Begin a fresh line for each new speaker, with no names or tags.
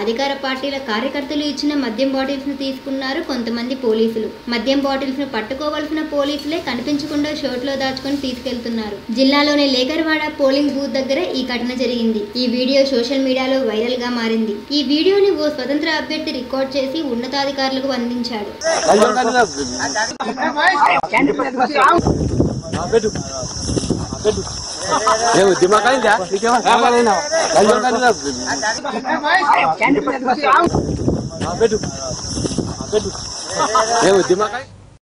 అధికార పార్టీల కార్యకర్తలు ఇచ్చిన మద్యం బాటిల్స్ను తీసుకున్నారు కొంతమంది పోలీసులు. మద్యం బాటిల్స్ను పట్టుకోవలసిన పోలీసులే కనిపించకుండా షర్ట్లో దాచుకొని తీసుకెళ్తున్నారు. జిల్లాలోని లేకరవాడ పోలింగ్ బూత్ దగ్గర ఈ ఘటన జరిగింది. ఈ వీడియో సోషల్ మీడియాలో వైరల్గా మారింది. ఈ వీడియోని ఓ స్వతంత్ర అభ్యర్థి రికార్డ్ చేసి ఉన్నతాధికారులకు అందించాడు.
Yau, dimakalin ya, dimakalin ya. Lanjutkan dulu.